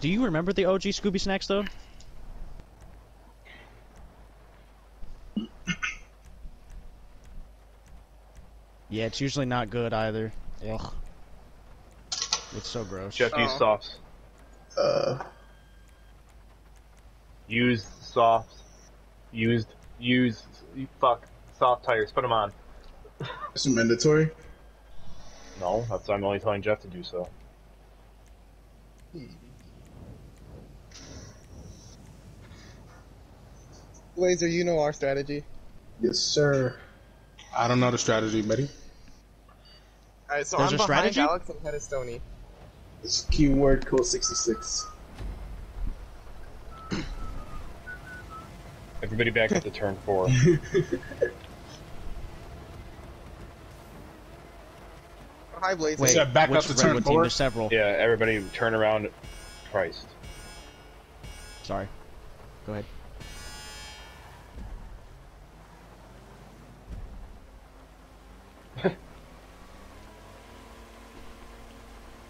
Do you remember the OG Scooby Snacks though? Yeah, it's usually not good either. Ugh. It's so gross. Jeff, use Oh. softs. Uh, Use softs. Used. Use. Fuck. Soft tires. Put them on. it's mandatory. No, that's I'm only telling Jeff to do so. Laser, you know our strategy. Yes, sir. I don't know the strategy, buddy. Alright, so There's I'm a behind strategy? Alex and head of Stony. It's keyword code 66. Everybody back up to turn four. Hi, Blazer. Wait, said back up which to turn Redwood team? four? There's several. yeah, everybody turn around. Christ. Sorry. Go ahead.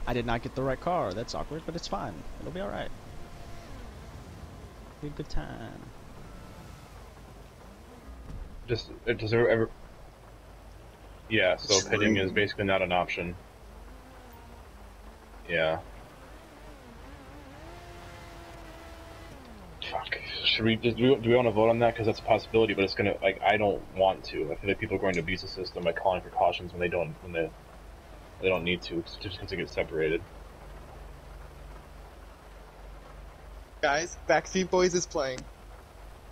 I did not get the right car. That's awkward, but it's fine. It'll be alright. Be a good time. Just uh, does there ever? Yeah, so It's pitting is basically not an option. Yeah. Fuck. Should we do? We, do we want to vote on that? Because that's a possibility, but it's gonna like I don't want to. I feel like people are going to abuse the system by calling for cautions when they don't when they they don't need to because just because they get separated. Guys, Backstreet Boys is playing.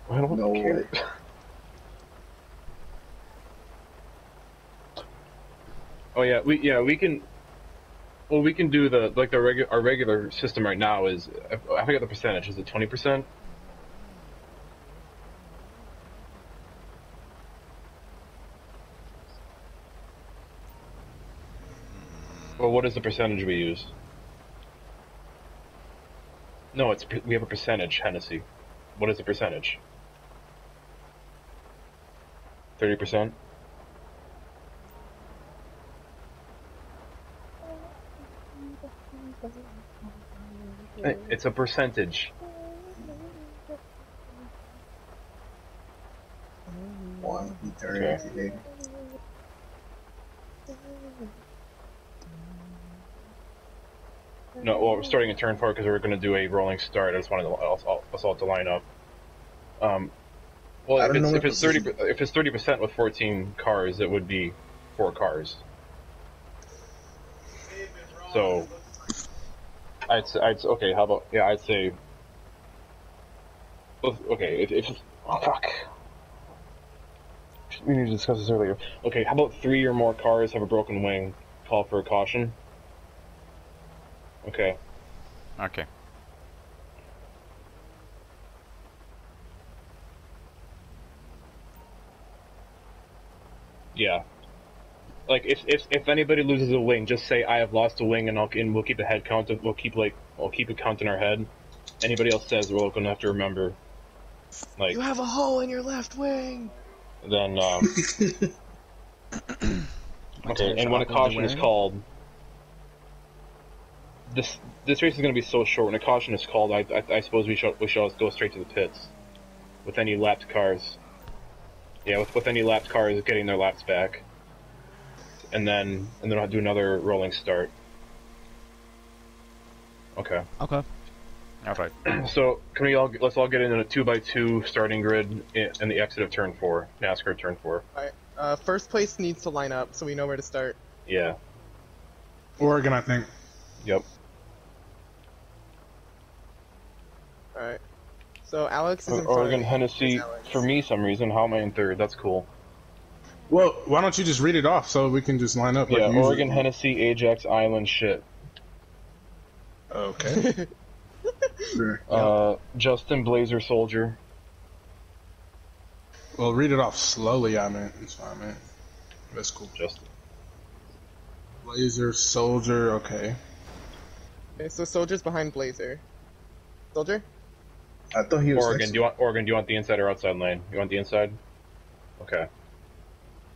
I don't No care. Oh yeah, we yeah we can. Well, we can do the like the regular our regular system right now is I, I forget the percentage. Is it twenty percent? What is the percentage we use? No, it's we have a percentage Hennessy. What is the percentage? Thirty percent. It's a percentage. One, Okay. No, well, we're starting a turn four because we're going to do a rolling start. I just wanted to, us all, to line up. Um, well, I if it's, if it's thirty, this if it's thirty percent with fourteen cars, it would be four cars. So, I'd say, I'd okay. How about yeah? I'd say. Okay, if, if oh, fuck. We need to discuss this earlier. Okay, how about three or more cars have a broken wing? Call for a caution. Okay. Okay. Yeah. Like if if if anybody loses a wing, just say I have lost a wing, and I'll and we'll keep a head count. Of, we'll keep like we'll keep a count in our head. Anybody else says we're gonna have to remember. Like You have a hole in your left wing. then um, okay. And when a caution is called, this this race is gonna be so short. When a caution is called, I I, I suppose we should we should go straight to the pits with any lapped cars. Yeah, with with any lapped cars getting their laps back, and then and then I'll do another rolling start. Okay. Okay. All right. So can we all let's all get in a two by two starting grid in, in the exit of turn four, NASCAR turn four. All right. Uh, first place needs to line up so we know where to start. Yeah. Oregon, I think. Yep. Alright. So Alex is in front Oregon me. Hennessy. Alex. For me, some reason, how am I in third? That's cool. Well, why don't you just read it off so we can just line up? Yeah, usual? Oregon Hennessy, Ajax Island, shit. Okay. Sure. Uh, Justin Blazer Soldier. well, read it off slowly. I mean, it's fine, man. That's cool. Justin. Blazer, soldier. Okay. Okay, so Soldier's behind Blazer. Soldier? I thought he was Oregon. next Do you want Oregon? Do you want the inside or outside lane? You want the inside? Okay.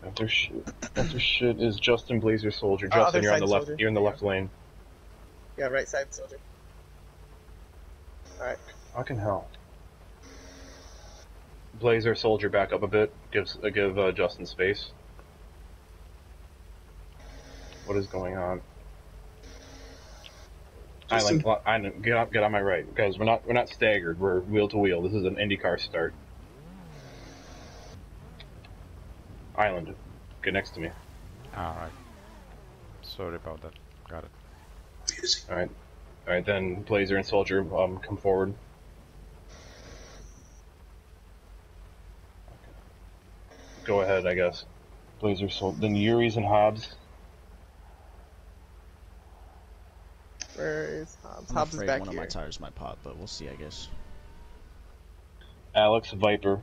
After shit, after shit is Justin Blazer Soldier. Uh, Justin, other you're on the left. Soldier. You're in the left lane. Yeah, right side Soldier. Alright. Fucking hell. Blazer, soldier, back up a bit. Gives uh, give uh, Justin space. What is going on? Justin. Island, Island, get up, get on my right, because We're not we're not staggered. We're wheel to wheel. This is an IndyCar start. Island, get next to me. Alright. Sorry about that. Got it. All right, all right. Then Blazer and Soldier, um, come forward. Go ahead, I guess. Blazer, Sol- then Eurus and Hobbs. Where is Hobbs? I'm Hobbs is afraid back one here. of my tires might pop, but we'll see, I guess. Alex, Viper.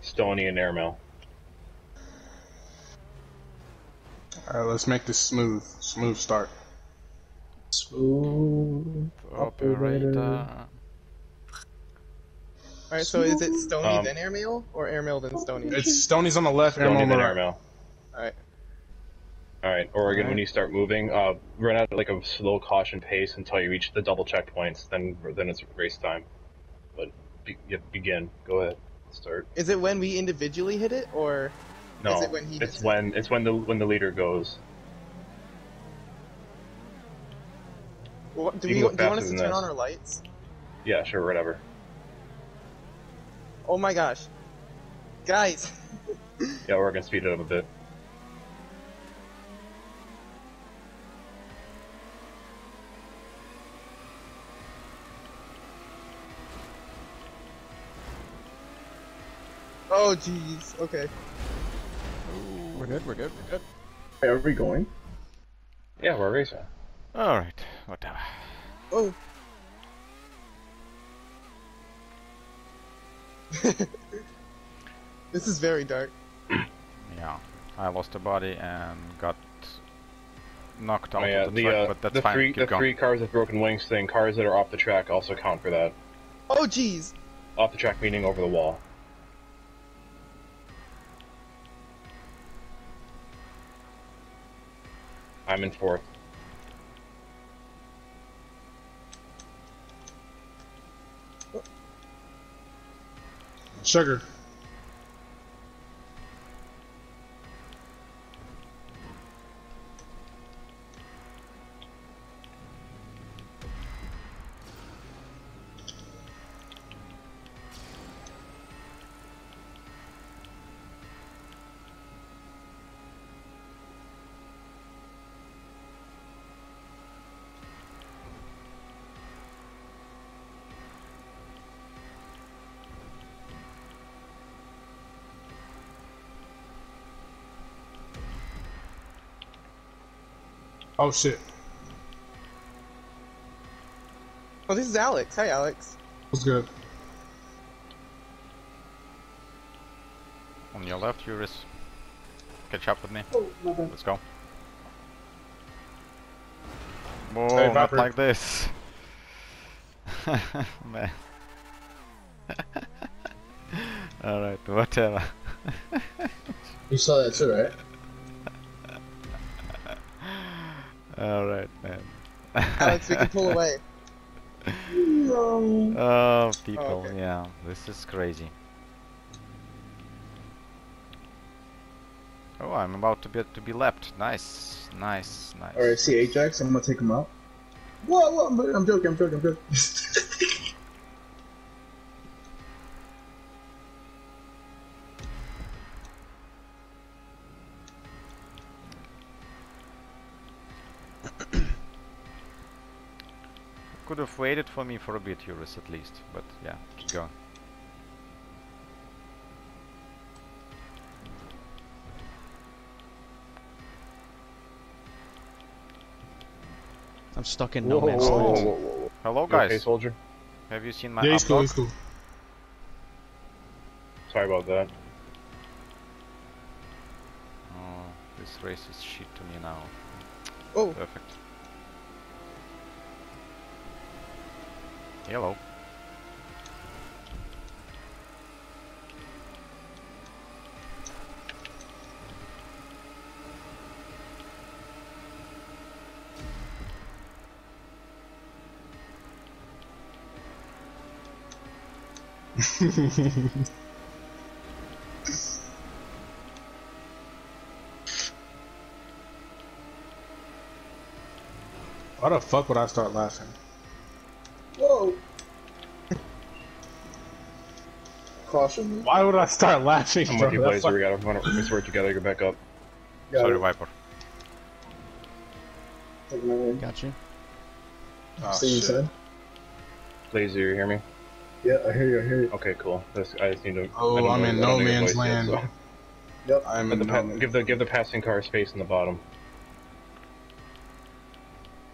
Stony and Airmail. Alright, let's make this smooth. Smooth start. Smooth. Operator. Alright, so is it Stony Um, then Airmail or Airmail then Stony? It's Stony's on the left, Stony Airmail on the right. Airmail. Alright. All right, Oregon. Alright. When you start moving, uh, run at like a slow caution pace until you reach the double checkpoints. Then, then it's race time. But be, begin. Go ahead. Start. Is it when we individually hit it or No, Is it when he it's hits it? when it's when the when the leader goes. what, do You we do you want us to turn this. on our lights? Yeah, sure, whatever. Oh my gosh. Guys, Yeah, we're gonna speed it up a bit. Oh jeez. Okay. We're good, we're good, we're good. Wait, are we going? Yeah, we're racing. Alright, whatever. Oh. this is very dark. Yeah. I lost a body and got knocked out Oh, yeah, of the, the track, uh, but that's the fine. three Keep the going. three cars with broken wings thing, cars that are off the track also count for that. Oh jeez. Off the track meaning over the wall. I'm in fourth. Sugar. Oh shit. Oh, this is Alex. Hi, Alex. What's good? On your left, Eurus. Catch up with me. Oh, Let's go. Whoa, Hey, not like this. Man. Alright, whatever. You saw that too, right? Alright, man. Alex, we can pull away. No. Oh, people, oh, okay. yeah, this is crazy. Oh, I'm about to be to be lapped. Nice, nice, nice. Alright, see Ajax, I'm gonna take him out. Whoa, What? I'm, I'm joking, I'm joking, I'm joking. Could have waited for me for a bit, Eurus, at least. But yeah, keep going. I'm stuck in no Whoa, man's whoa, land. whoa. Hello, guys. okay, soldier? Have you seen my Yeah, he's cool, upload? he's cool. Sorry about that. Oh, this race is shit to me now. Oh, Perfect. Hello. Why the fuck would I start laughing? Caution. Why would I start laughing? I'm bro? with you, That's Blazer. We gotta run, let's work together. Get back up. Got Sorry, it. Viper. Take my name. Got you. Oh, See you shit. said? Blazer, you hear me? Yeah, I hear you. I hear you. Okay, cool. That's, I just need to. Oh, I don't I'm know- in no don't know your man's voice yet, land. so- Yep. I'm Give in the, no man- give the give the passing car space in the bottom.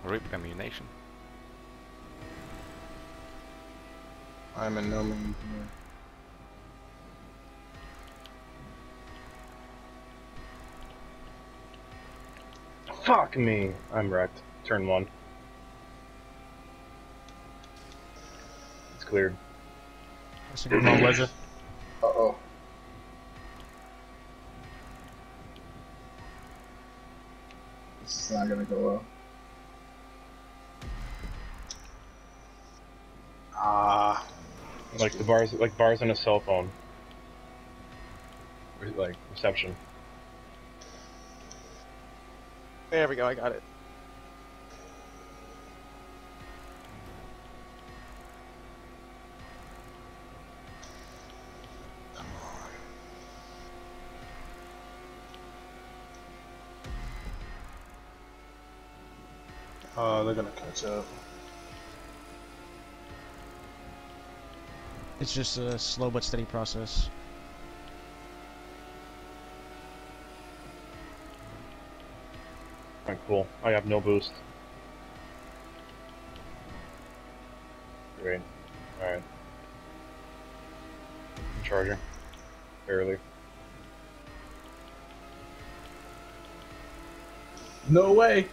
Rip ammunition. I'm in no man's land. Fuck me. I'm wrecked. Turn one. It's cleared. That's a Come good on, Blazer. Uh oh. This is not gonna go well. Ah. Like the bars, like bars on a cell phone. Like reception. There we go. I got it. Oh, they're gonna catch up. It's just a slow but steady process. Cool. I have no boost. Great. Alright. Charger. Barely. No way.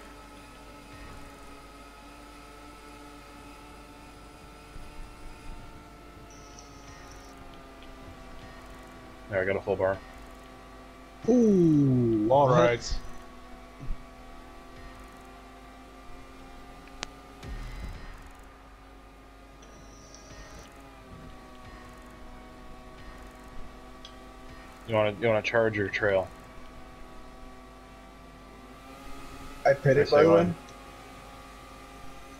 There, I got a full bar. Ooh, all right. What? You you wanna charge your trail? I pit I it by one.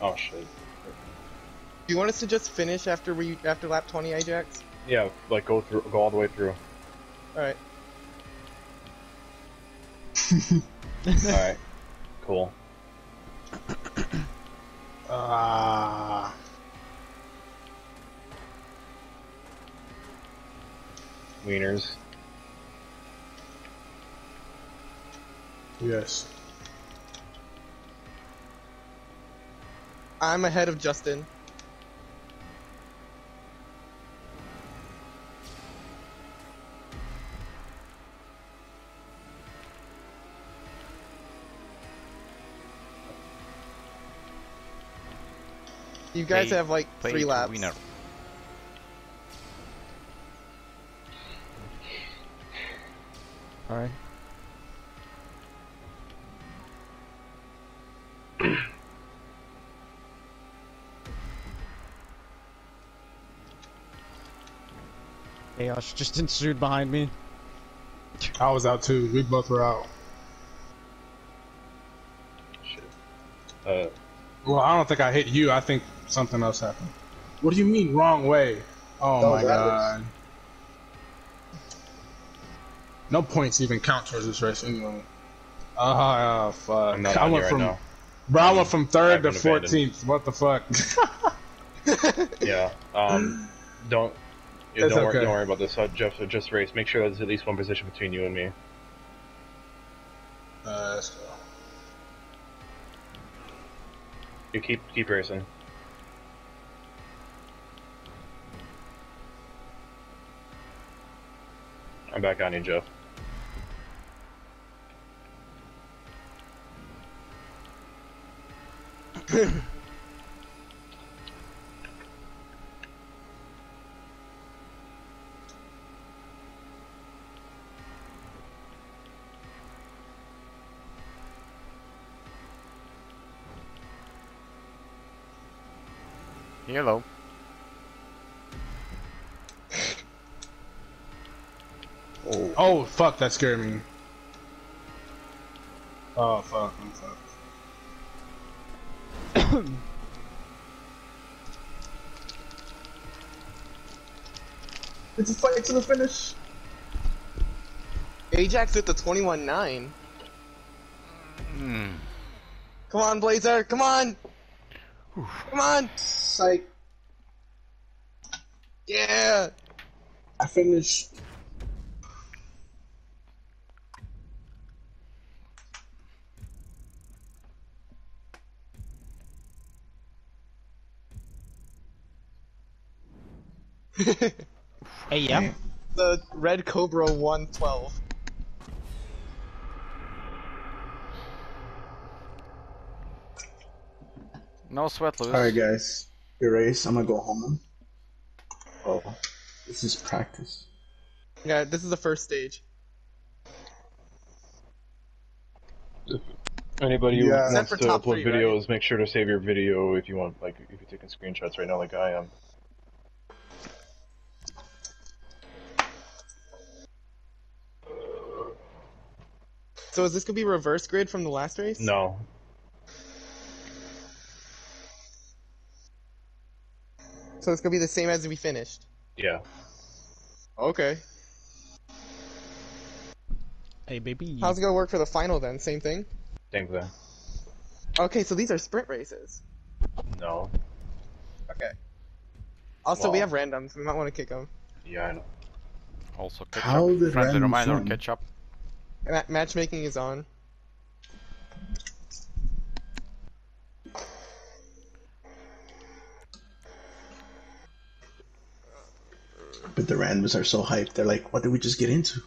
Oh shit. Do you want us to just finish after we after lap 20, Ajax? Yeah, like go through go all the way through. All right. Alright. Cool. Ah. Wieners. Yes. I'm ahead of Justin. You guys Play- have like Play three to laps. Chaos just ensued behind me. I was out too. We both were out. Shit. Uh Well, I don't think I hit you. I think something else happened. What do you mean wrong way? Oh No, my that god. No points even count towards this race anyway. Oh, fuck. I'm not I went right from now. bro, I went from third to been abandoned. fourteenth. What the fuck? Yeah. Um don't yeah, don't, worry, don't worry about this. Jeff, just race. Make sure there's at least one position between you and me. uh, let's go. You keep keep racing. I'm back on you, Jeff. Hello. Oh. oh, fuck, that scared me. Oh, fuck, I'm fucked. it's a fight to the finish. Ajax at the 21-9. Hmm. Come on, Blazer, come on! Come on. Psych. Yeah. I finished. Hey, yeah. The Red Cobra 112. No sweat, Lewis. Alright, guys. Erase. I'm gonna go home. Oh. This is practice. Yeah, this is the first stage. Anybody who Yeah. wants to upload three, right? videos, make sure to save your video if you want, like, if you're taking screenshots right now, like I am. So is this gonna be reverse grid from the last race? No. So it's gonna be the same as we finished. Yeah. Okay. Hey, baby. How's it gonna work for the final then? Same thing? Same thing. Okay, so these are sprint races. No. Okay. Also, we have randoms. We might want to kick them. Yeah, I know. Also, ketchup. How did Friendly random reminder, form? ketchup. Ma- matchmaking is on. Randoms are so hyped. They're like, what did we just get into?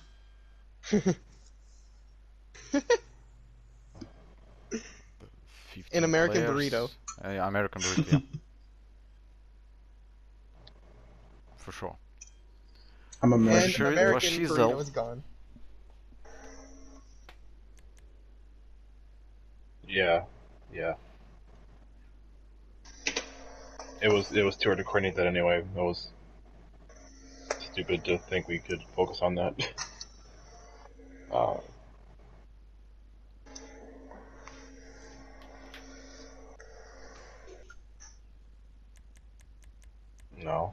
An American players. burrito. Uh, yeah, American burrito, yeah. For sure. I'm American. sure it was American burrito is gone. Yeah. Yeah. It was it was too hard to coordinate that anyway. It was stupid to think we could focus on that. uh, no.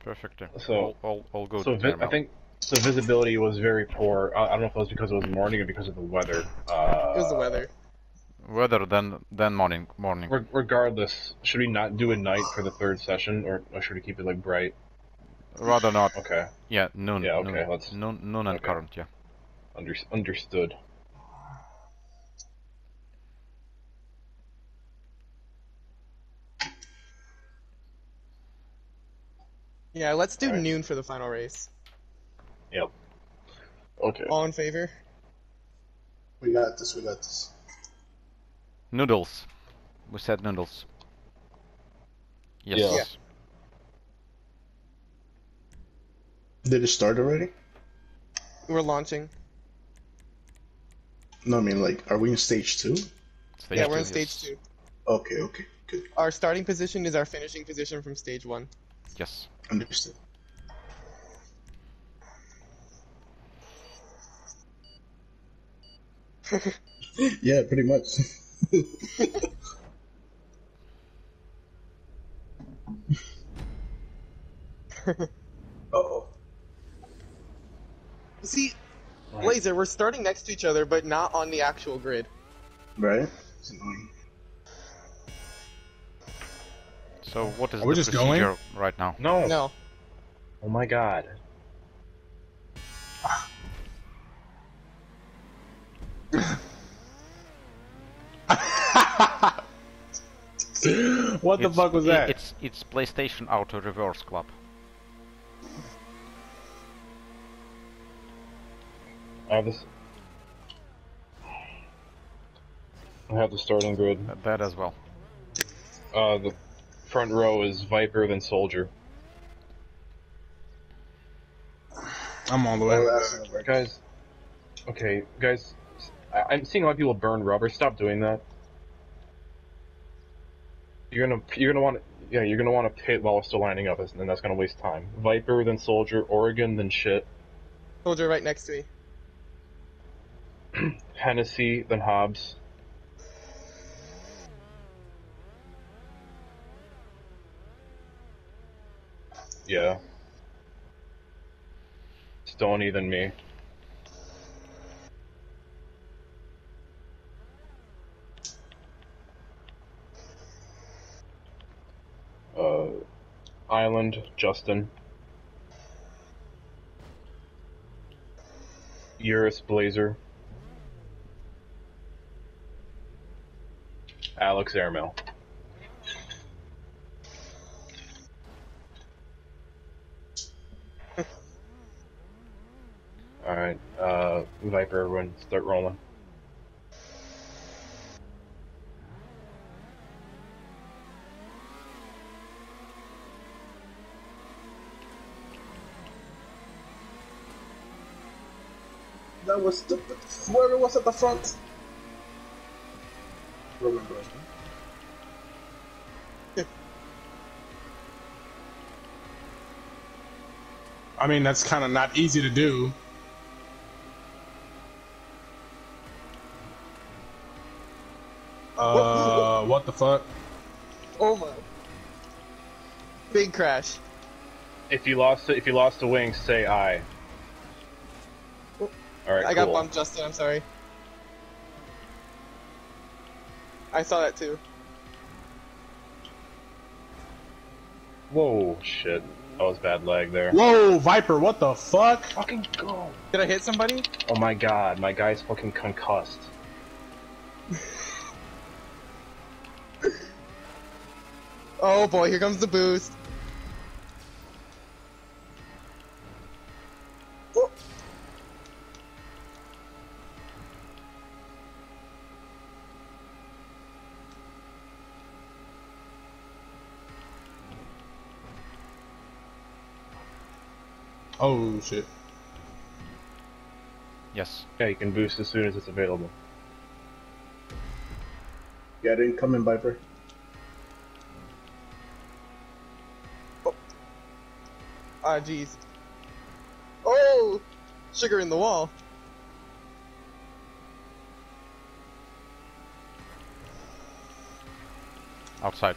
Perfect. yeah. So- all, all, all good. So vi- there, I think the visibility was very poor. I, I don't know if it was because it was morning or because of the weather. Uh, It was the weather. Weather then then morning morning. Re- regardless, should we not do a night for the third session, or, or should we keep it like bright? Rather not. Okay, Yeah, noon. Yeah, okay, noon, let's- noon, noon and okay. current. Yeah. under- understood. Yeah, let's do Alright. noon for the final race. Yep. Okay. All in favor? We got this. We got this. Noodles. We said noodles. Yes. Yeah. Yeah. Did it start already? We're launching. No, I mean like, are we in stage two? Stage yeah, we're in stage yes. two. Okay, okay, good, Our starting position is our finishing position from stage one. Yes. understood. yeah, pretty much. oh, See, laser. we're starting next to each other, but not on the actual grid. right? So what is Are we the just going? procedure right now? No. No. Oh my god. What the fuck was i- that? It's it's PlayStation Auto Reverse Club. I have this. I have the starting grid. That- That as well. Uh, the front row is Viper, then Soldier. I'm all the way. That's gonna work. Guys, okay, guys, I- I'm seeing a lot of people burn rubber. Stop doing that. You're gonna, you're gonna want, yeah, you're gonna want to pit while we're still lining up, and then that's gonna waste time. Viper, then Soldier, Oregon, then shit. Soldier right next to me. Hennessy, then Hobbs. Yeah. Stony, than me. Uh, Island, Justin. Eurus, Blazer. Alex Airmail. Alright, uh, Viper, everyone start rolling. That was the whoever was at the front. Remember. I mean, that's kind of not easy to do. Uh, what the fuck? Oh my. Big crash. If you lost if you lost the wings, say I. Alright, I got bumped, Justin. I'm sorry. I saw that too. Whoa, shit. That was bad lag there. Whoa, Viper, what the fuck? Fucking go! Did I hit somebody? Oh my god, my guy's fucking concussed. Oh boy, here comes the boost. Shit. Yes. Yeah, you can boost as soon as it's available. Yeah, didn't come in, Viper. Ah, jeez. Oh! Sugar in the wall. Outside.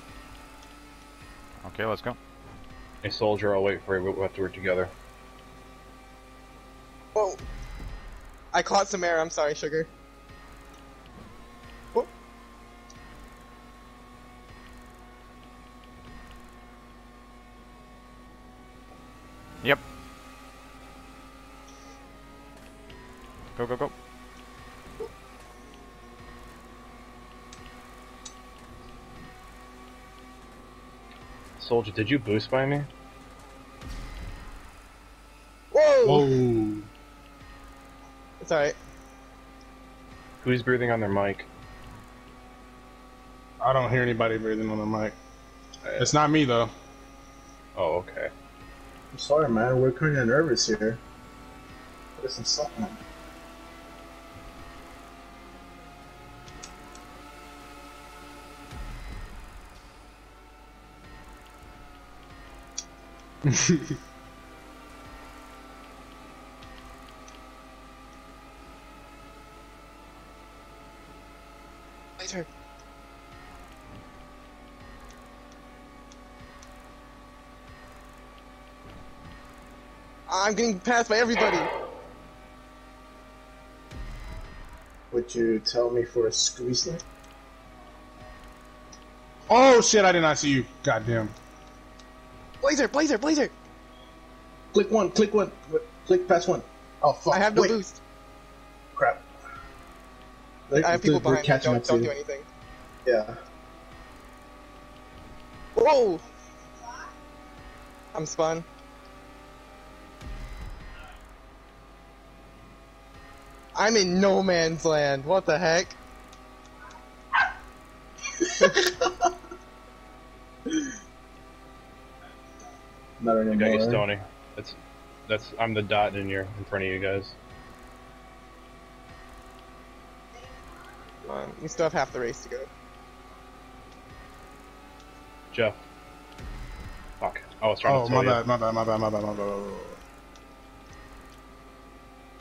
Okay, let's go. A soldier, I'll wait for you. We'll have to work together. I caught some air. I'm sorry, Sugar. Whoop. Yep. Go, go, go. Soldier, did you boost by me? Whoa! Whoa. It's alright. Who's breathing on their mic? I don't hear anybody breathing on the mic. It's not me though. Oh, okay. I'm sorry, man. We're kind of nervous here. Put some something. on. Later. I'm getting passed by everybody. Would you tell me for a squeeze? Oh shit! I did not see you. Goddamn. Blazer, Blazer, Blazer! Click one, click one, click past one. Oh fuck! I have no Wait, boost. Crap. I have people They're behind me. Don't, don't do anything. Yeah. Whoa! I'm spun. I'm in no man's land. What the heck? Not I got you, anymore. Stony. That's that's I'm the dot in your in front of you guys. Come on, we still have half the race to go. Jeff, Fuck. I was trying Oh, to tell my you. bad, my bad, my bad, my bad, my bad. I was trying Oh, my bad, my bad, my bad, my bad, my bad.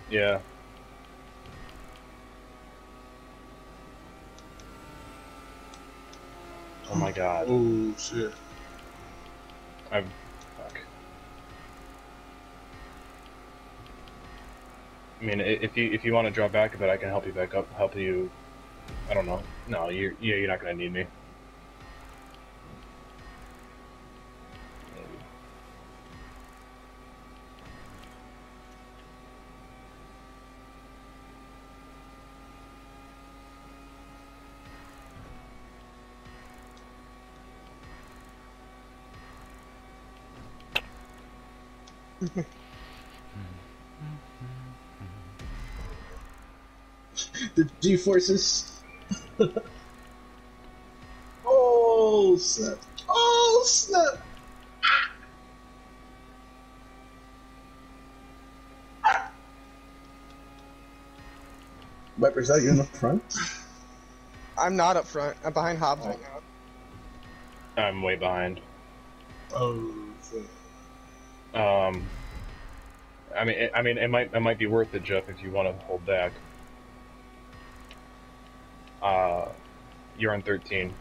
Yeah. Oh my god. Oh shit. I'm. Fuck. I mean, if you if you want to draw back a bit, I can help you back up. Help you. I don't know. No, you're yeah, you're not gonna need me. The G forces. oh snap! Oh snap! Viper, is that you in the front? I'm not up front. I'm behind Hobbs right now. I'm way behind. Oh. Um. I mean, I mean, it might it might be worth it, Jeff, if you want to hold back. Uh, you're on 13.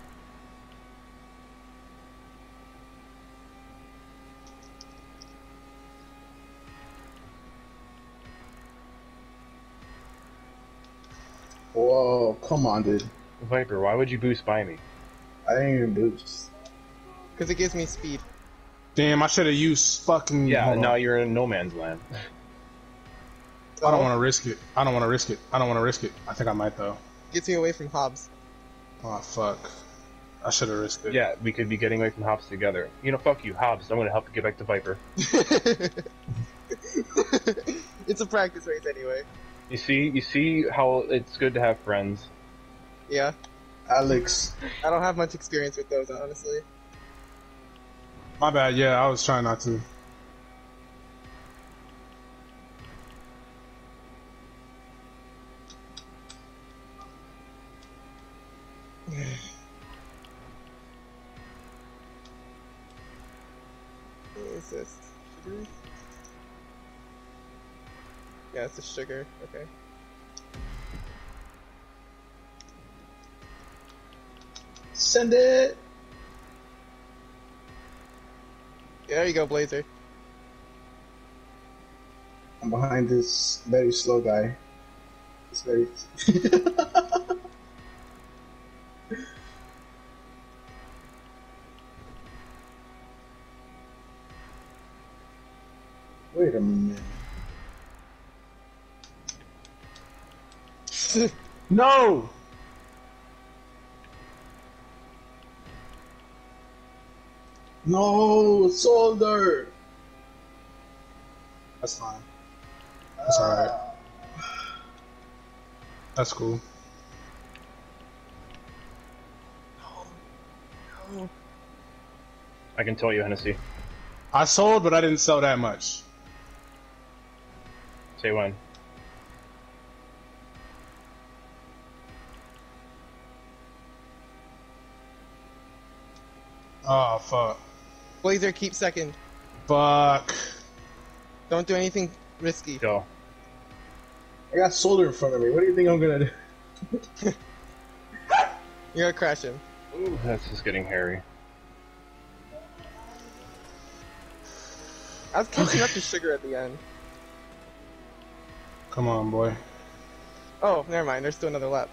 Whoa, come on, dude. Viper, why would you boost by me? I didn't even boost. Because it gives me speed. Damn, I should have used fucking. Yeah, now you're in no man's land. I don't want to risk it. I don't want to risk it. I don't want to risk it. I think I might though. Gets me away from Hobbs. Oh fuck. I should have risked it. Yeah, we could be getting away from Hobbs together. You know, fuck you, Hobbs. I'm gonna help you get back to Viper. it's a practice race anyway. You see, you see how it's good to have friends. Yeah. Alex, I don't have much experience with those, honestly. My bad. Yeah, I was trying not to. What is this? Sugar? Yeah, it's a sugar. Okay. send it. There you go, Blazer. I'm behind this very slow guy. It's very. Wait a minute. No. No, Soldier. That's fine. That's alright. That's cool. I can tell you, Hennessy. I sold, but I didn't sell that much. Say when. Oh fuck. Blazer, keep second. Fuck. Don't do anything risky. Go. I got Soldier in front of me. What do you think I'm gonna do? You're gonna crash him. Ooh, that's just getting hairy. I was catching up to sugar at the end. Come on, boy. Oh, never mind. There's still another lap.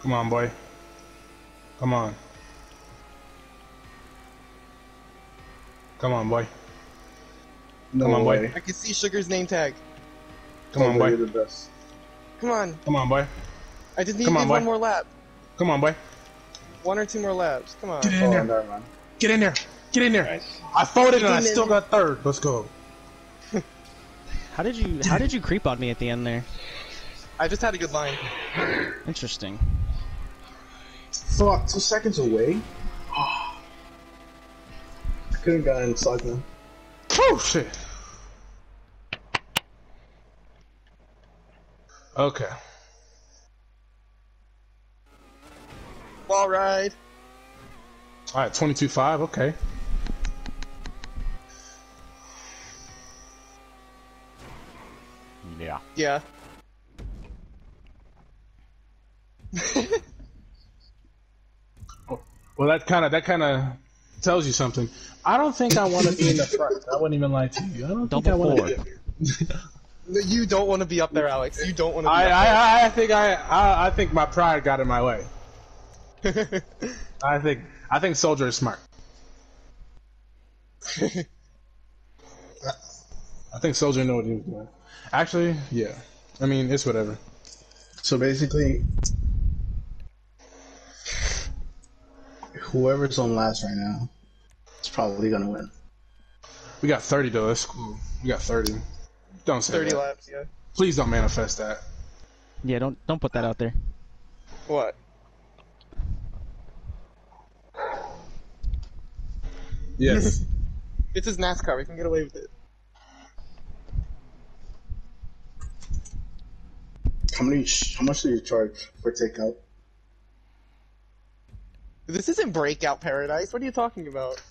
Come on, boy. Come on. Come on, boy. No Come on, boy. way. I can see Sugar's name tag. Come on, boy. You're the best. Come on. Come on, boy. I just need on, one more lap. Come on, boy. One or two more laps. Come on. Get in Oh, there. never mind. Get in there. Get in there. Nice. I folded and I still there. got third. Let's go. How did you How did you creep on me at the end there? I just had a good line. Interesting. Fuck, two seconds away? can't go inside Slugman. Oh shit! Okay. Ball ride! Alright, 22-5, okay. Yeah. Yeah. well, that kind of that kind of tells you something. I don't think I want to be in the front. I wouldn't even lie to you. I don't think I Double want four. to. You don't want to be up there, Alex. You don't want to be I, up I, I think I, I I think my pride got in my way. I think I think Soldier is smart. I think Soldier knew what he was doing. Actually, yeah. I mean, it's whatever. So basically, whoever's on last right now is probably gonna win. We got 30 though. That's cool. We got 30. Don't say 30 that. laps, yeah. Please don't manifest that. Yeah, don't don't put that out there. What? Yes. It's his NASCAR. We can get away with it. How many? How much do you charge for takeout? This isn't Burnout Paradise. What are you talking about?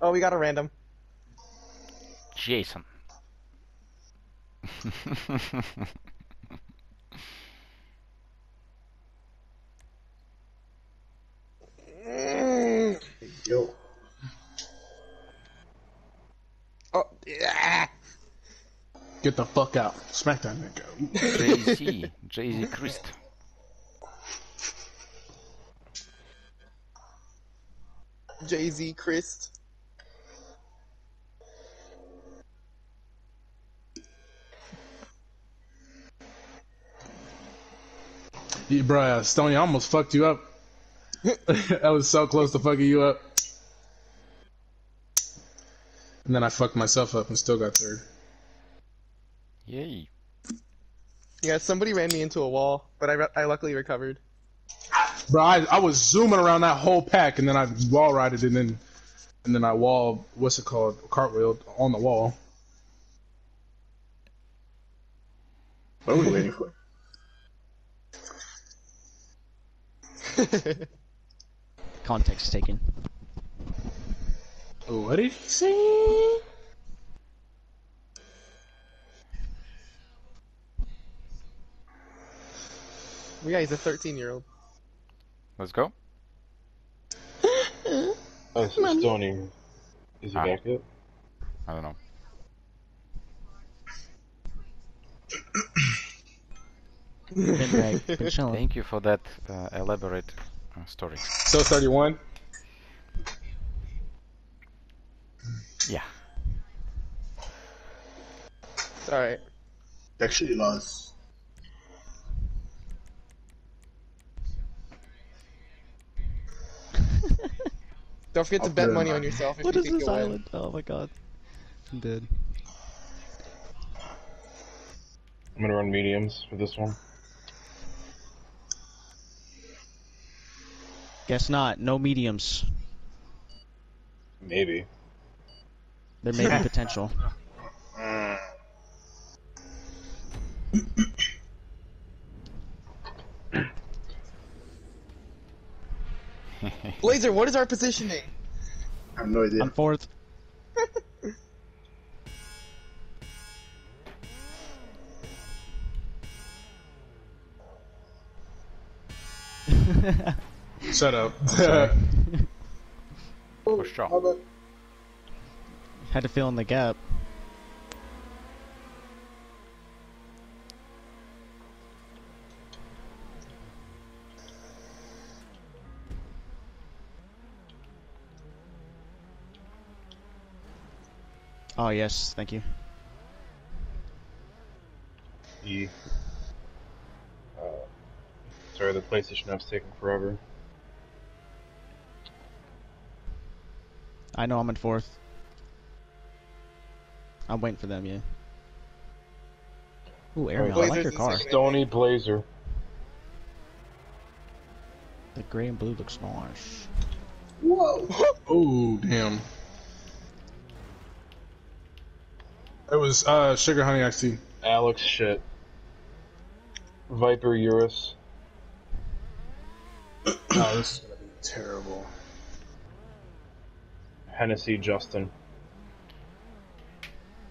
Oh, we got a random. Jason. Yo, Oh, yeah. Get the fuck out. Smack that nigga. Jay Z. Jay Z Christ. Jay Z, Chris. Yeah, bruh, Stony, I almost fucked you up. I was so close to fucking you up. And then I fucked myself up and still got third. Yay. Yeah, somebody ran me into a wall, but I, re- I luckily recovered. Bro, I, I was zooming around that whole pack and then I wall rided and then and then I wall what's it called? Cartwheeled on the wall. what are we waiting for? Context taken. What did he say? Yeah, he's a 13 year old. Let's go. Oh, so Stony. Is he Ah. back yet? I don't know. Been drag. Been chilling. Thank you for that uh, elaborate uh, story. So 31. Yeah. It's alright. Actually lost. Don't forget to I'll bet money on. on yourself if What you is think this you'll win. island? Oh my god. I'm dead. I'm gonna run mediums for this one. Guess not. No mediums. Maybe. There may be potential. Blazer, what is our positioning? I have no idea. I'm fourth. Shut up. For sure. Had to fill in the gap. Oh yes, thank you. E. Uh, sorry, the PlayStation app's taking forever. I know I'm in fourth. I'm waiting for them, yeah. Ooh, Ariel, I like Blazers your in car. second. Stony Blazer. The gray and blue looks nice. Whoa! oh, damn. It was uh, Sugar Honey Iced Tea. Alex shit. Viper Eurus. Oh, this is gonna be terrible. Hennessy, Justin.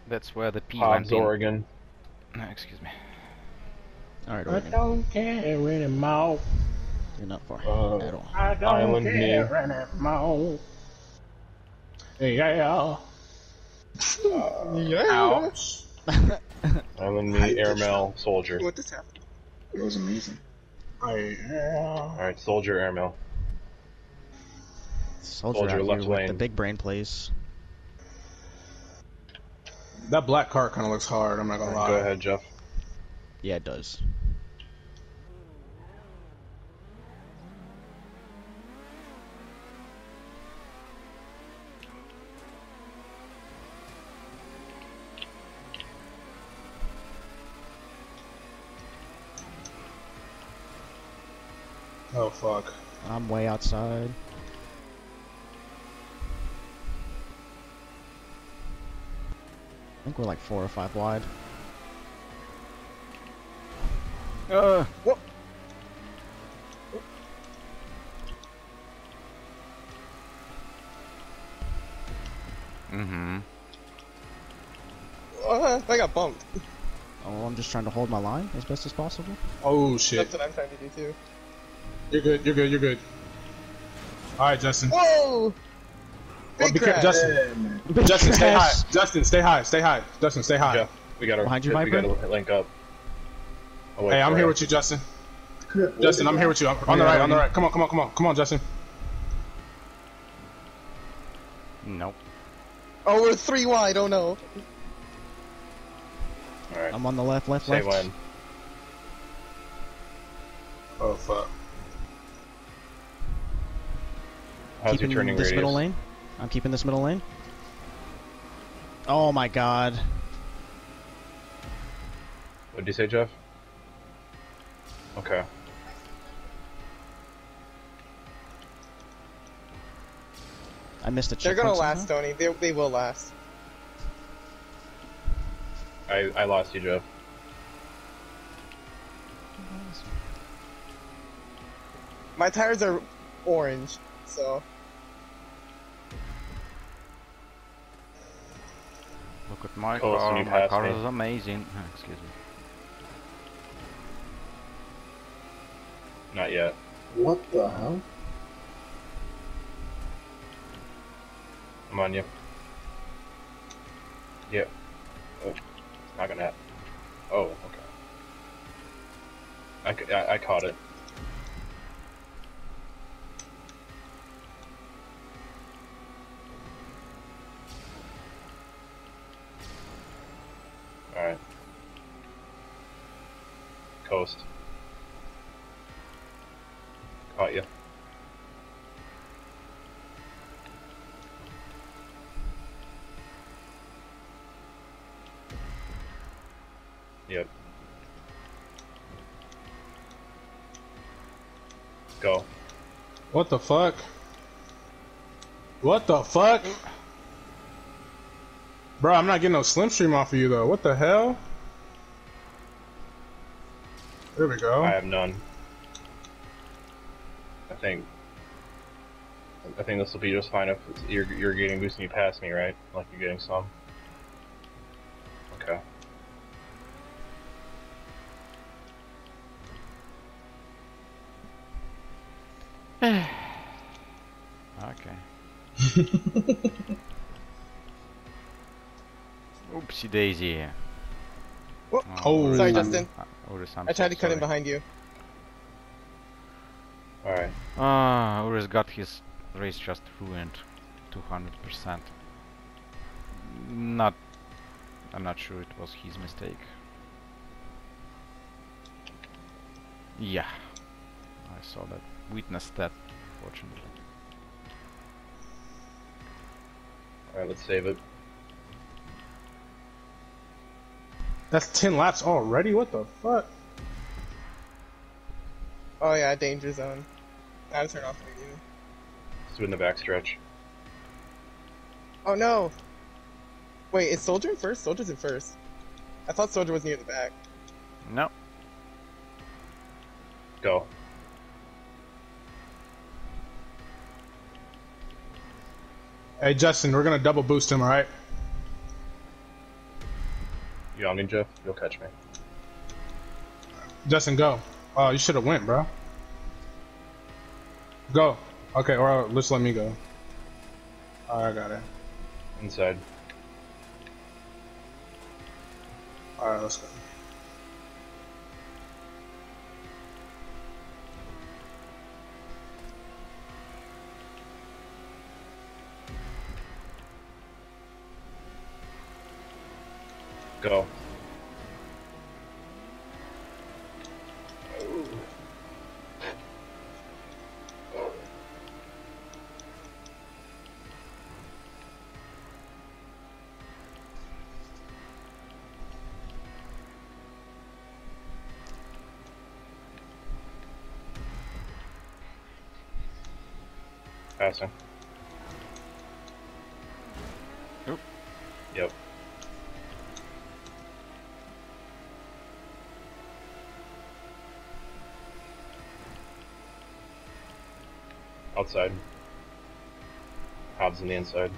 That's where the P Hobbs, went in. Oregon. Excuse me. All right, Oregon. don't care anymore. You're not far Uh, at all. I don't Island care me. anymore. Yeah. Yeah. Ouch. Island Hi, me, airmail, soldier. What just happened? It was amazing. Yeah. Uh, Alright, soldier, airmail. Soldier, Soldier out left here with the lane. big brain plays. That black cart kind of looks hard. I'm not gonna lie. Go ahead, Jeff. Yeah, it does. Oh fuck. I'm way outside. I think we're like four or five wide. Uh, mm-hmm. Uh, I got bumped. Oh, I'm just trying to hold my line as best as possible. Oh shit. That's what I'm trying to do too. You're good. You're good. You're good. All right, Justin. Whoa! Well, Big be careful, crash. Justin. Justin, stay high. Justin, stay high. Stay high. Justin, stay high. Jeff, we gotta, Behind you, we gotta link up. Oh, wait, Hey, I'm sorry. here with you, Justin. Justin, I'm here with you. I'm on the right. On the right. Come on. Come on. Come on. Come on, Justin. Nope. Oh, we're three wide. Oh no. Alright, I'm on the left, left, say left. when. Oh fuck. How's keeping your turning this radius? middle lane. I'm keeping this middle lane. Oh my god. What'd you say, Jeff? Okay. I missed a They're gonna last, somehow. Tony. They, they will last. I, I lost you, Jeff. My tires are orange, so Look at my Oh, car. you My car me. is amazing. Excuse me. Not yet. What the hell? I'm on you. Yep. Oh, it's not gonna happen. Oh, okay. I I caught it. Alright. Coast. Caught you. Yep. Go. What the fuck? What the fuck? Bro, I'm not getting no slipstream off of you though. What the hell? There we go. I have none. I think. I think this will be just fine if you're you're getting boosted and you pass me, right? Like you're getting some. Okay. Okay. Oopsie daisy. Whoop. Oh. Sorry, Ooh. Justin. Eurus, I'm I tried so to cut in sorry. behind you. All right. Ah, Eurus got his race just ruined. 200%. Not. I'm not sure it was his mistake. Yeah. I saw that. Witnessed that, fortunately. All right. Let's save it. That's 10 laps already? What the fuck? Oh yeah, danger zone. I had to turn off the video. Let's do it in the backstretch. Oh no! Wait, is Soldier in first? Soldier's in first. I thought Soldier was near the back. No. Go. Hey Justin, we're gonna double boost him, alright? Me, Jeff? You'll catch me. Justin, go. Oh, you should have went, bro. Go. Okay, or let's let me go. Alright, I got it. Inside. Alright, let's go. Go. Passing. Oop. Yep. Outside. Hobbs on the inside.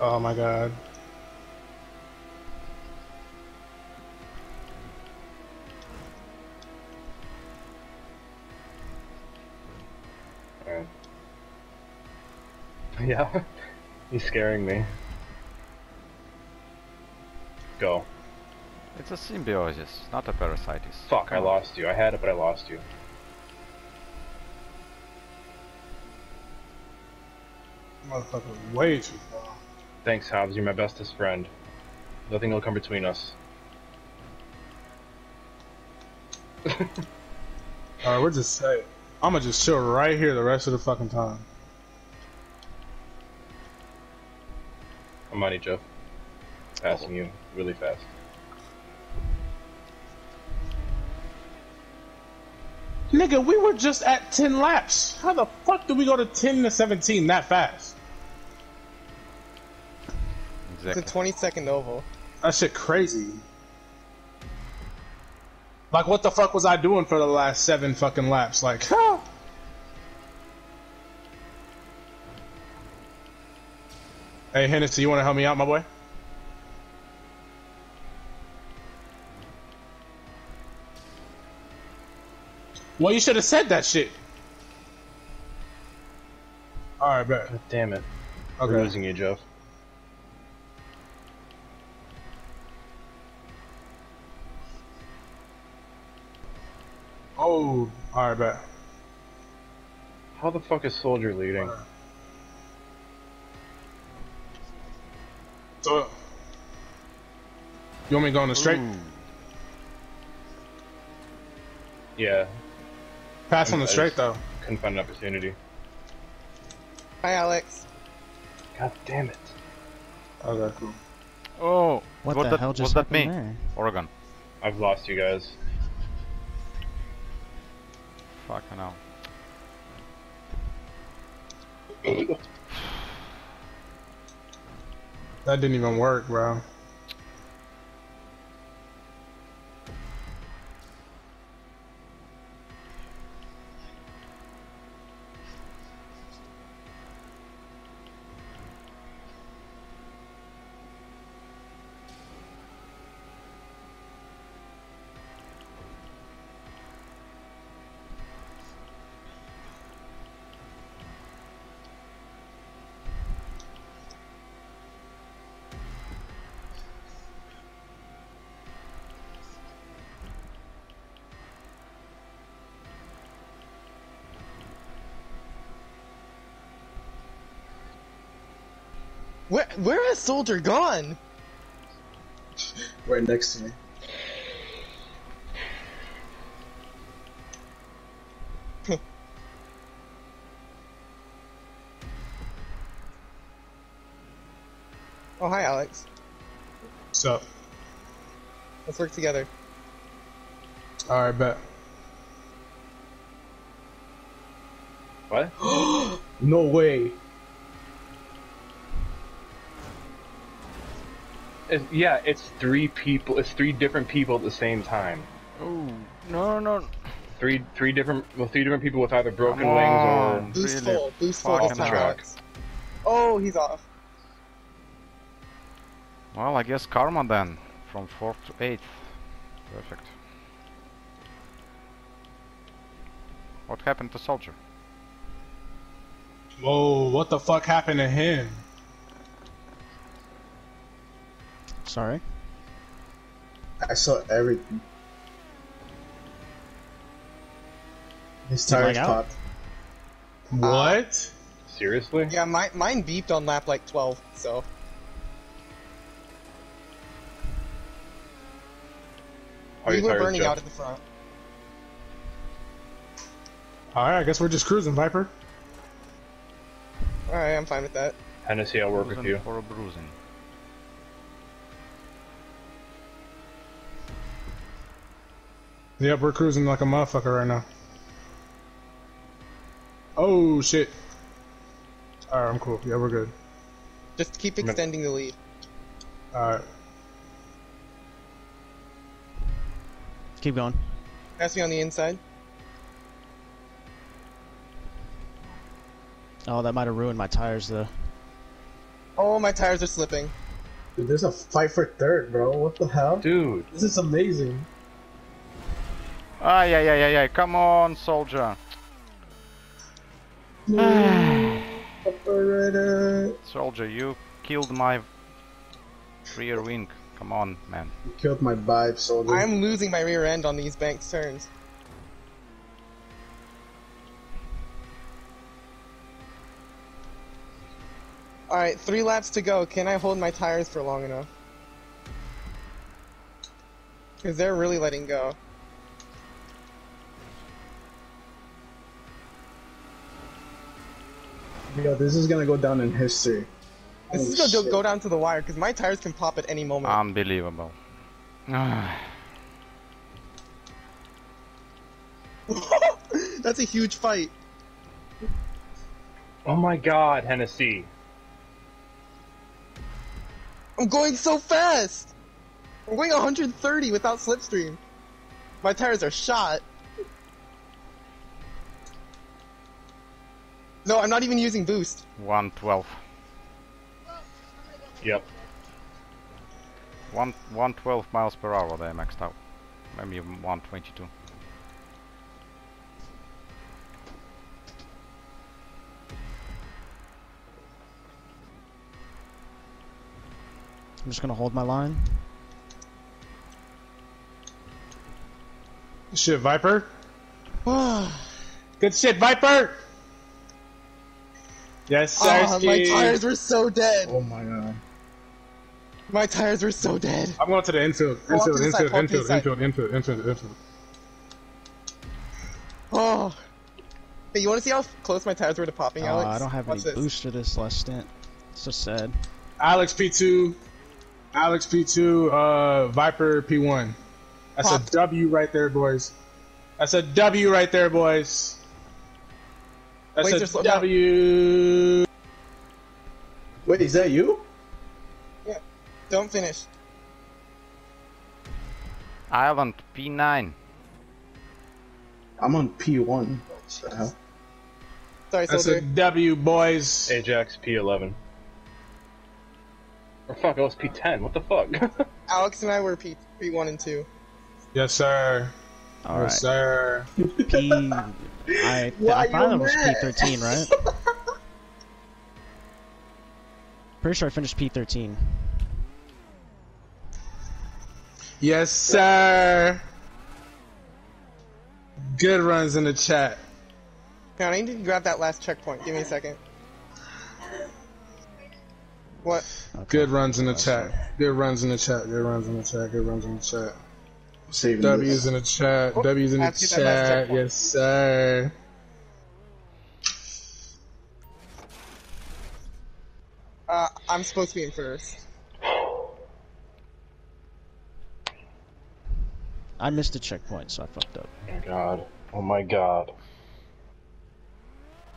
Oh my god. Yeah, he's scaring me. Go. It's a symbiosis, not a parasitis. Fuck, I on. lost you. I had it, but I lost you. Motherfucker, way too far. Thanks, Hobbs. You're my bestest friend. Nothing will come between us. Alright, we're just say I'ma just chill right here the rest of the fucking time. I'm on you, Jeff. Passing you really fast. Nigga, we were just at 10 laps. How the fuck do we go to 10 to 17 that fast? It's a 20 second oval. That shit crazy. Like, what the fuck was I doing for the last seven fucking laps? Like, Hey, Hennessy, you wanna help me out, my boy? Well, you should have said that shit. Alright, bet. God damn it. We're losing you, Jeff. Oh, alright, bet. How the fuck is Soldier leading? So, you want me to go on the straight? Ooh. Yeah, Pass on the straight though. couldn't find an opportunity. Hi, Alex. God damn it. Okay, cool. Oh, What, was the that, hell just was that me? happened there? Oregon. I've lost you guys. Fucking hell. That didn't even work, bro. Where where has Soldier gone? Right next to me. Oh, hi, Alex. So, Let's work together. alright, bet. What? No way. It's, yeah, it's three people. It's three different people at the same time. Oh, no, no. Three, three different, well, three different people with either broken Come wings on. Boost Really full. Boost full fucking this track. Oh, he's off. Well, I guess karma then. From 4th to 8th. Perfect. What happened to Soldier? Whoa, what the fuck happened to him? Sorry. I saw everything. His Did tires popped. What? or seriously? Yeah, mine, mine beeped on lap like 12, so. Are we were burning out at the front. Alright, I guess we're just cruising, Viper. Alright, I'm fine with that. Hennessy, I'll work with you. For a bruising. Yep, we're cruising like a motherfucker right now. Oh shit. Alright, I'm cool. Yeah, we're good. Just keep extending the lead. Alright. Keep going. Pass me on the inside. Oh, that might have ruined my tires though. Oh, my tires are slipping. Dude, there's a fight for third, bro. What the hell? Dude, This is amazing. Ah, yeah, yeah, yeah, yeah. Come on, Soldier. Operator. Soldier, you killed my rear wing. Come on, man. You killed my vibe, soldier. I'm losing my rear end on these banked turns. Alright, three laps to go. Can I hold my tires for long enough? Because they're really letting go. Yo, this is gonna go down in history. This Holy is gonna shit. go down to the wire because my tires can pop at any moment. Unbelievable. That's a huge fight. oh my God, Hennessy. I'm going so fast! I'm going 130 without slipstream. My tires are shot. No, I'm not even using boost. 112. Yep. One, 112 miles per hour they maxed out. Maybe even 122. I'm just gonna hold my line. Shit, Viper. Good shit, Viper! Yes, sir. Ah, my tires were so dead. Oh my god. My tires were so dead. I'm going to the infield. Go off to Infield, side, infield, go off to the infield, infield, infield, infield, infield. Oh. Hey, you want to see how close my tires were to popping, Uh, Alex? I don't have Watch any this. boost for this last stint. So sad. Alex P2, Alex P2, uh, Viper P1. That's Popped. a W right there, boys. That's a W right there, boys. That's Wait, a just slow down. W. Wait, is that you? Yeah. Don't finish. Island P9. I'm on P1. What the hell? Sorry, That's a soldier. W, boys. Ajax P11. Or fuck, it was P10. What the fuck? Alex and I were P P1 and 2. Yes, sir. All yes, right. sir. P. I Why I thought it was? P13, right? Pretty sure I finished P13. Yes, sir. Good runs in the chat. Hang on, I need to grab that last checkpoint. Give me a second. What? Okay. Good runs in the chat. Good runs in the chat. Good runs in the chat. Good runs in the chat. Saving W's this. in the chat. Oh, W's in the have to get that last chat. Yes, sir. Uh, I'm supposed to be in first. I missed a checkpoint, so I fucked up. oh my god. Oh my god.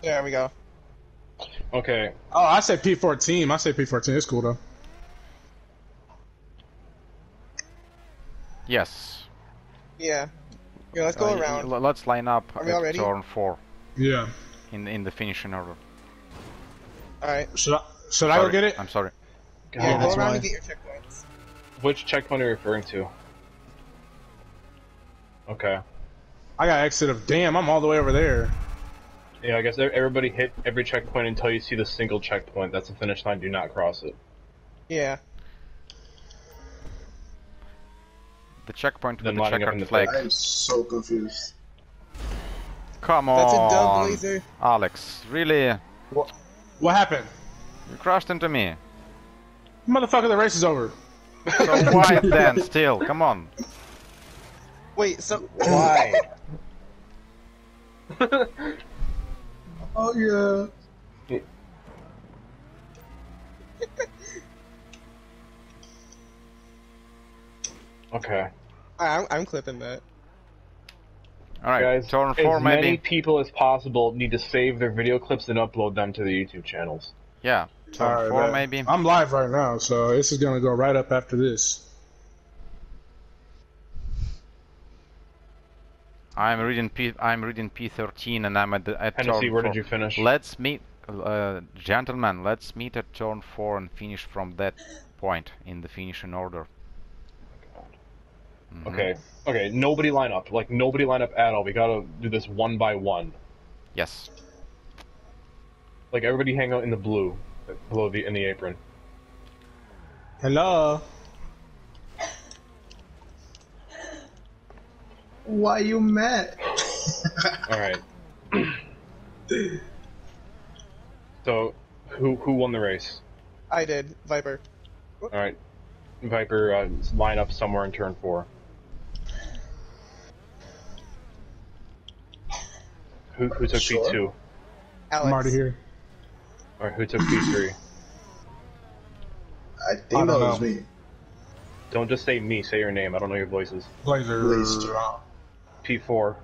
There we go. Okay, Oh, I said P14. I say P14. It's cool though. Yes. Yeah. Yeah, let's go Uh, around. let's line up Are we at all ready? turn four Yeah. in in the finishing order. Alright. Should I? Should I go get it? I'm sorry. God, Yeah, go that's around why. and get your checkpoints. Which checkpoint are you referring to? Okay. I got exit of. Damn, I'm all the way over there. Yeah, I guess e- everybody hit every checkpoint until you see the single checkpoint. That's the finish line. Do not cross it. Yeah. The checkpoint with the lining checkered the flag. I am so confused. Come That's a dub, on, Alex. Really? What happened? You crashed into me. Motherfucker, the race is over. So why then? Still, come on. Wait, so Why? Oh yeah. okay, I'm, I'm clipping that. All right, guys. turn as four many people as possible need to save their video clips and upload them to the YouTube channels. Yeah, turn Alright, four bet. maybe. I'm live right now, so this is gonna go right up after this. I'm reading P. I'm reading P13, and I'm at the at Hennessy, turn where four. did you finish? Let's meet, uh, gentlemen. Let's meet at turn four and finish from that point in the finishing order. Mhm. Okay, okay. Nobody line up. Like nobody line up at all. We gotta do this one by one. Yes. Like everybody hang out in the blue, below the in the apron. Hello. Why you mad? All right. so, who who won the race? I did, Viper. All right, Viper, uh, line up somewhere in turn four. Who who took Sure. P two? Alex. I'm already here. Alright, who took P three? I I think don't that was know. me. Don't just say me. Say your name. I don't know your voices. Blazer. Blazer. P four.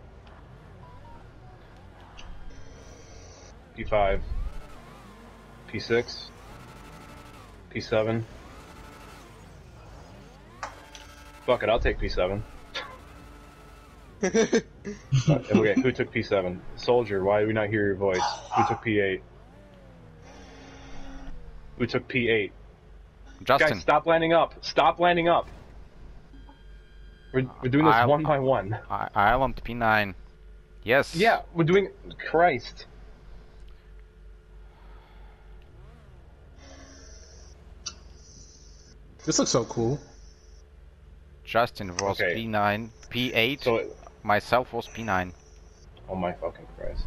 P five. P six. P seven. Fuck it, I'll take P seven. okay, who took P seven? Soldier, why do we not hear your voice? Who took P eight? Who took P eight? Justin. Guys, stop landing up! Stop landing up! We're, we're doing this I'll- one by one. I Island P9. Yes. Yeah, we're doing. Christ. This looks so cool. Justin was Okay. P9. P8. So, Myself was P9. oh my fucking Christ.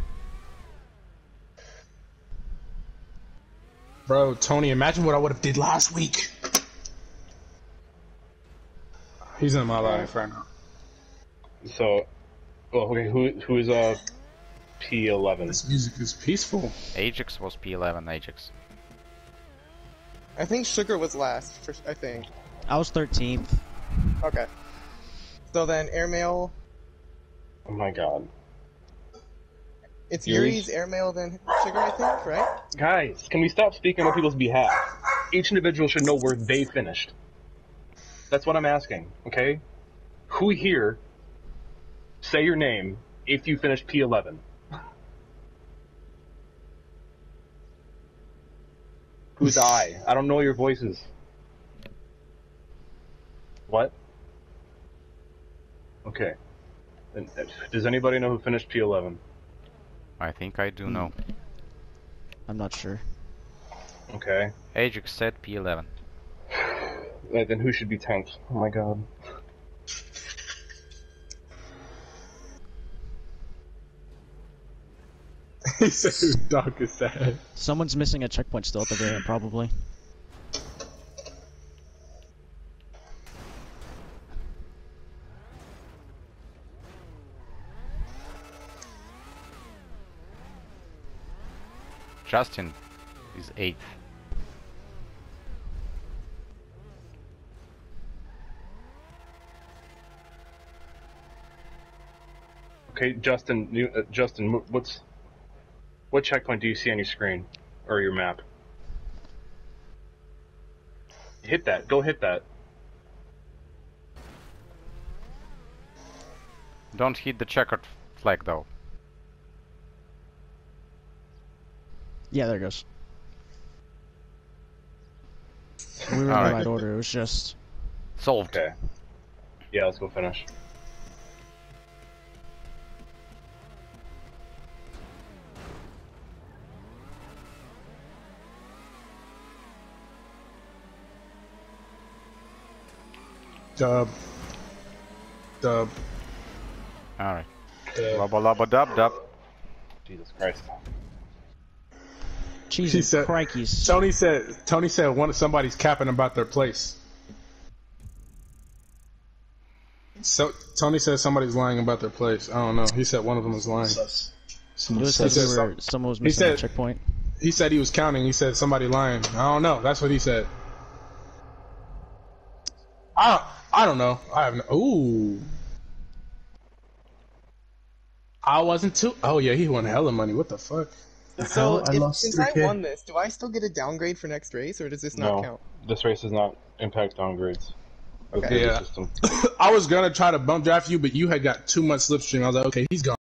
Bro, Tony, imagine what I would have did last week. He's in my life right now. So, well, okay, who who is uh P eleven? This music is peaceful. Ajax was P11. Ajax. I think Sugar was last. For, I think. I was 13th. Okay. So then airmail. Oh my god, It's Yuri's? Yuri's airmail then Sugar, I think, right? guys, can we stop speaking on people's behalf? Each individual should know where they finished. That's what I'm asking. Okay, who here? Say your name if you finished P eleven. Who's I? I don't know your voices. What? Okay. And, uh, Does anybody know who finished P11? I think I do know. I'm not sure. Okay. Ajax said P11. Uh, then who should be 10th? Oh my god. he said his dog is sad. Someone's missing a checkpoint still at the very end, probably. Justin is 8th. Okay, Justin. You, uh, Justin, what's what checkpoint do you see on your screen or your map? Hit that. Go hit that. Don't hit the checkered flag though. Yeah, there it goes. We were in the Alright. right order. It was just Solved. Okay. Yeah, let's go finish. Dub. Dub. Alright. Dub. Lubba lubba dub dub. Jesus Christ. Cheese He and said- crikeys. Tony said. Tony said one somebody's capping about their place. So Tony said somebody's lying about their place. I don't know. He said one of them was lying. Sus. It Someone was we said were, someone was he missing the said- checkpoint. He said he was counting. He said somebody lying. I don't know. That's what he said. I I don't know. I have no. Ooh. I wasn't too. Oh yeah, he won hella money. What the fuck? The So, hell? I if, since I 3K. won this, do I still get a downgrade for next race, or does this not No. count? This race does not impact downgrades. of Okay. Yeah. I was gonna try to bump draft you, but you had got too much slipstream. I was like, okay, he's gone.